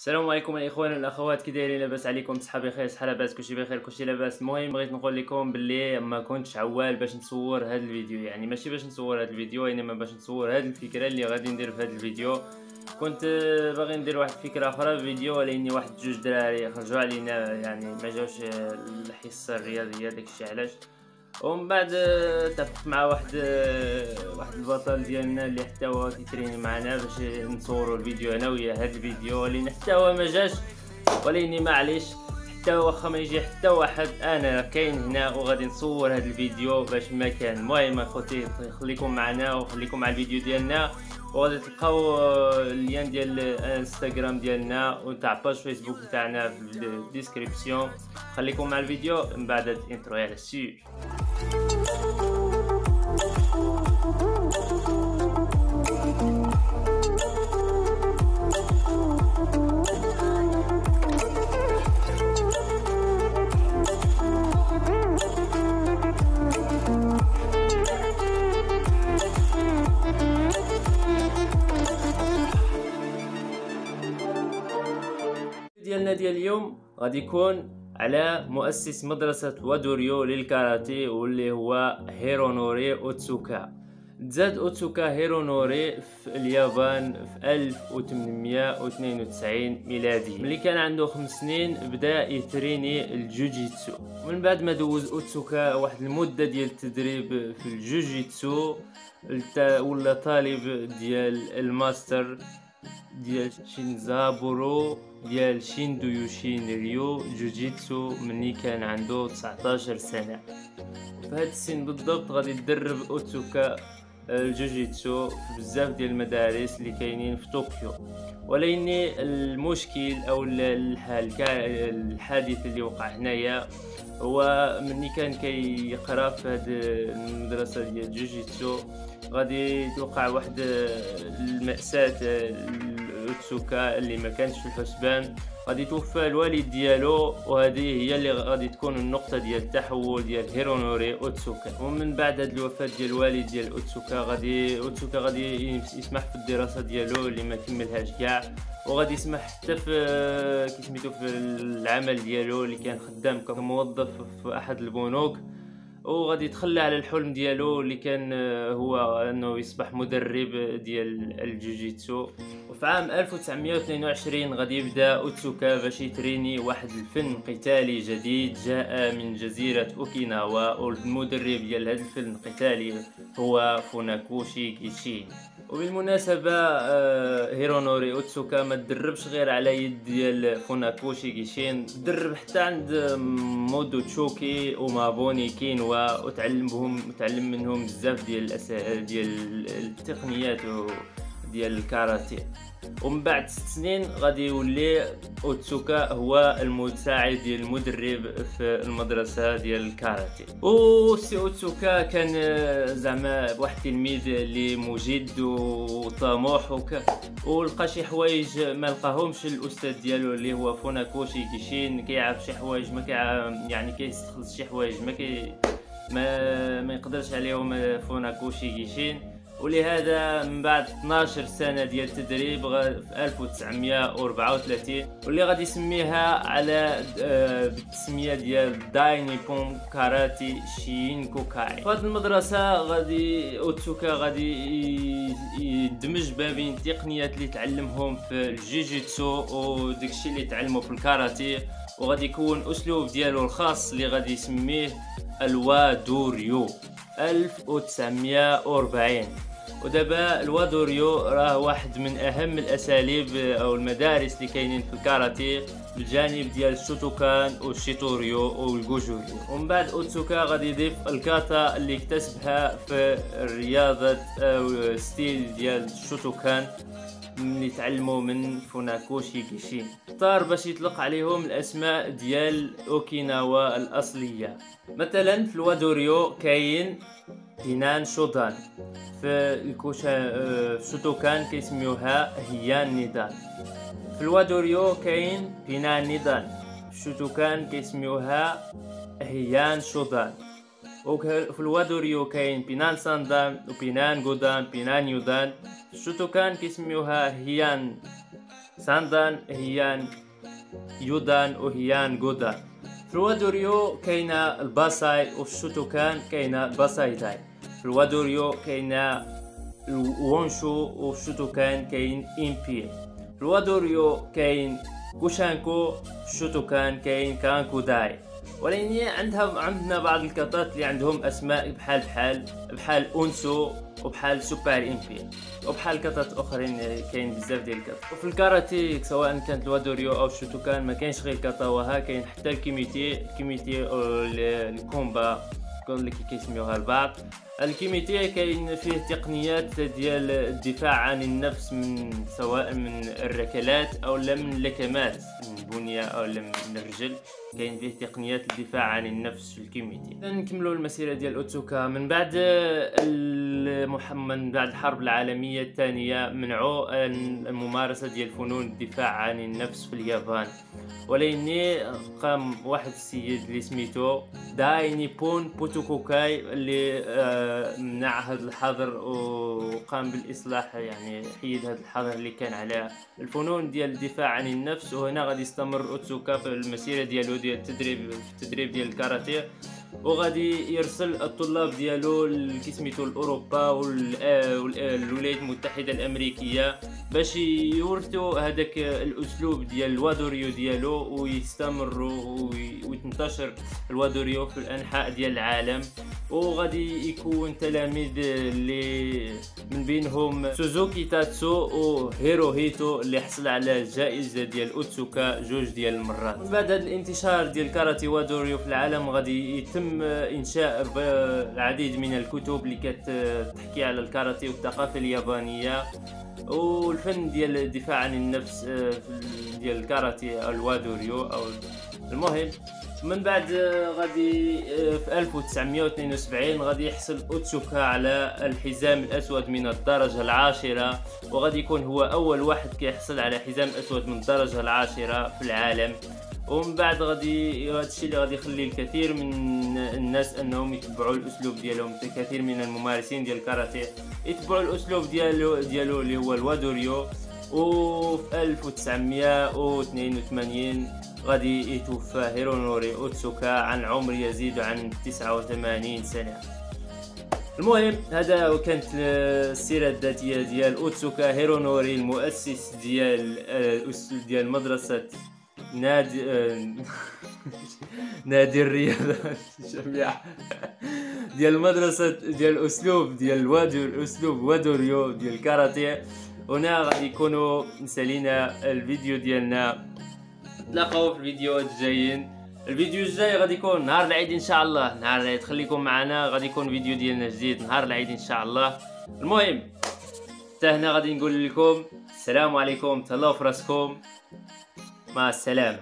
السلام عليكم الاخوان والاخوات كي دايرين لاباس عليكم؟ صحابي بخير صحة لاباس كلشي بخير كلشي لاباس. المهم بغيت نقول لكم باللي ما كنتش عوال باش نصور هذا الفيديو. يعني ماشي باش نصور هذا الفيديو إنما باش نصور هذه الفكرة اللي غادي ندير في هذا الفيديو. كنت باغي ندير واحد الفكرة أخرى في فيديو ولكن واحد جوج دراري خرجوا علينا يعني ما جاوش الحصة الرياضية داكشي علاش؟ ومن بعد اتفقت مع واحد واحد البطل ديالنا اللي حتى هو كيتريني معنا باش نصوروا الفيديو أنا وياه. هذا الفيديو ولكن حتى هو ما جاش ولكن معليش حتى واخا ما يجي حتى واحد أنا كاين هنا وغادي نصور هذا الفيديو باش ما كان. المهم اخوتي خليكم معنا وخليكم مع الفيديو ديالنا. وغادي تلقاو ال lien ديال الانستغرام ديالنا وتاع page فيسبوك تاعنا في ال description خليكم مع الفيديو من بعد ال intro على السير اليوم غادي يكون على مؤسس مدرسة وادوريو للكاراتيه واللي هو هيرونوري أوتسوكا. تزاد أوتسوكا هيرونوري في اليابان في 1892 ميلادي. ملي كان عنده خمس سنين بدأ يتريني الجوجيتسو. من بعد ما دوز أوتسوكا واحد المدة ديال التدريب في الجوجيتسو ولا طالب ديال الماستر ديال شينزابورو ديال شيندو يوشين ريو جوجيتسو مني كان عنده 19 سنة. في هاد السن بالضبط غادي يدرب أوتسوكا الجوجيتسو في بزاف ديال المدارس اللي كاينين في طوكيو. ولكن المشكل أو الحادث اللي وقع هنايا هو مني كان كيقرأ في هاد المدرسة ديال جوجيتسو غادي توقع واحد المأساة اوتسوكا اللي ما كانش في الحسبان. غادي توفى الوالد ديالو وهذه هي اللي غادي تكون النقطة ديال التحول ديال هيرونوري اوتسوكا ومن بعد هاد الوفاة ديال الوالد ديال اوتسوكا غادي اوتسوكا غادي يسمح في الدراسة ديالو اللي ما كملهاش كاع. وغادي يسمح حتى في كيسميتو في العمل ديالو اللي كان خدام كموظف في أحد البنوك. وغادي يتخلى على الحلم ديالو اللي كان آه، هو انه يصبح مدرب ديال الجوجيتسو. وفي عام 1922 غادي يبدأ أوتسوكا باش يتريني واحد الفن قتالي جديد جاء من جزيرة أوكيناوا. والمدرب ديال هذا الفن القتالي هو فوناكوشي كيشين. وبالمناسبة آه، هيرونوري أوتسوكا ما تدربش غير على يد ديال فوناكوشي كيشين تدرب حتى عند موتوبو تشوكي ومابوني كينوا. وتعلم بهم وتعلم منهم بزاف ديال. ديال التقنيات ديال الكاراتيه ومن بعد ست سنين غادي يولي أوتسوكا هو المساعد ديال المدرب في المدرسة ديال الكاراتيه سي أوتسوكا كان زعما واحد التلميذ اللي مجد وطموح وك ولقى شي حوايج ما لقاهمش الأستاذ ديالو اللي هو فوناكوشي كيشين كيعرف شي حوايج ما كيعرف يعني كيستخلص شي حوايج ما كي ما ما يقدرش عليهم فوناكوشي كيشين. ولهذا من بعد 12 سنة ديال التدريب في 1934 واللي غادي يسميها على آه، بالتسمية ديال دايني بوم كاراتي شين كوكاي. فهاد المدرسة غادي أوتسوكا غادي يدمج ما بين التقنيات اللي تعلمهم في الجيجيتسو وداكشي اللي تعلمه في الكاراتيه وغادي يكون أسلوب ديالو الخاص اللي غادي يسميه الوادوريو 1940 ودابا الوادوريو راه واحد من أهم الأساليب أو المدارس اللي كاينين في الكاراتيه بالجانب ديال الشوتوكان والشيتوريو والجوجوريو. ومن بعد أوتسوكا غادي يضيف الكاتا اللي اكتسبها في رياضة أو style ديال الشوتوكان. اللي تعلموا من فوناكوشي كيشين اختار باش يطلق عليهم الأسماء ديال أوكيناوا الأصلية. مثلا في الوادوريو كاين بينان شودان في الكوشا في شوتوكان كيسميوها هيان نيدان. في الوادوريو كاين بينان نيدان. في شوتوكان كيسميوها هيان شودان وفي الوادوريو كاين بينان ساندان وبينان غودان بينان يودان في الشوتوكان كيسميوها هيان ساندان هيان يودان وهيان جودان في الوادوريو كاينة الباساي والشوتوكان كاينة الباسايتاي في الوادوريو كاينة الوونشو والشوتوكان كاين امبي في الوادوريو كاين كوشانكو الشوتوكان كاين كانكو داي ولكن عندها عندنا بعض الكاتات اللي عندهم أسماء بحال بحال بحال أونسو وبحال سوبر امبي وبحال كاتات أخرين كاين بزاف ديال الكاتا وفي الكاراتي سواء كانت الوادوريو أو الشوتوكان ما كاينش غير الكاتا وها كاين حتى الكيميتي الكيميتي ال combat اللي كيسميوها البعض الكيميتي كاين فيه تقنيات ديال الدفاع عن النفس من سواء من الركلات أو من اللكمات من البنية أو من الرجل. كاين فيه تقنيات الدفاع عن النفس في الكيميتي نكملوا المسيرة ديال أوتسوكا. من بعد من بعد الحرب العالمية الثانية منعوا الممارسة ديال فنون الدفاع عن النفس في اليابان. ولكن قام واحد السيد اللي سميتو داي نيبون بوتوكوكاي اللي آه، منع هذا الحظر وقام بالإصلاح يعني حيد هذا الحظر اللي كان على الفنون ديال الدفاع عن النفس. وهنا غادي يستمر اوتسوكا في المسيرة ديالو ديال التدريب في التدريب ديال الكاراتيه. وغادي يرسل الطلاب ديالو كيسميتو لاوروبا والولايات المتحدة الأمريكية باش يورثوا هذاك الأسلوب ديال الوادوريو ديالو ويستمروا وينتشر الوادوريو في الأنحاء ديال العالم. وغادي يكون تلاميذ اللي من بينهم سوزوكي تاتسو وهيروهيتو اللي حصل على الجائزه ديال أوتسوكا جوج ديال المرات. بعد الانتشار ديال الكاراتي وادوريو في العالم غادي يتم إنشاء العديد من الكتب اللي كتحكي على الكاراتي والثقافة اليابانية والفن ديال الدفاع عن النفس آه، ديال الكاراتي الوادوريو. أو المهم من بعد آه، غادي آه، في 1972 غادي يحصل أوتسوكا على الحزام الأسود من الدرجة العاشرة وغادي يكون هو أول واحد كيحصل على حزام أسود من الدرجة العاشرة في العالم. ومن بعد غادي هذا الشيء اللي غادي يخلي الكثير من الناس أنهم يتبعوا الأسلوب ديالهم. الكثير من الممارسين ديال الكاراتيه يتبعوا الأسلوب ديالو ديالو اللي هو الوادوريو. وفي 1982 غادي يتوفى هيرونوري أوتسوكا عن عمر يزيد عن 89 سنة. المهم هذا كانت السيرة الذاتية ديال أوتسوكا. هيرونوري المؤسس ديال آه، ديال مدرسة نادي آه، نادي الرياضة الجامعة ديال المدرسة ديال الأسلوب ديال الوادو الأسلوب وادوريو ديال الكاراتيه هنا غادي يكونوا مسالينا الفيديو ديالنا. نتلاقاو في الفيديوهات الجايين. الفيديو الجاي غادي يكون نهار العيد إن شاء الله. نهار العيد خليكم معنا. غادي يكون فيديو ديالنا جديد نهار العيد إن شاء الله. المهم حتى هنا غادي نقول لكم السلام عليكم. تهلاو في راسكم. مع السلامة.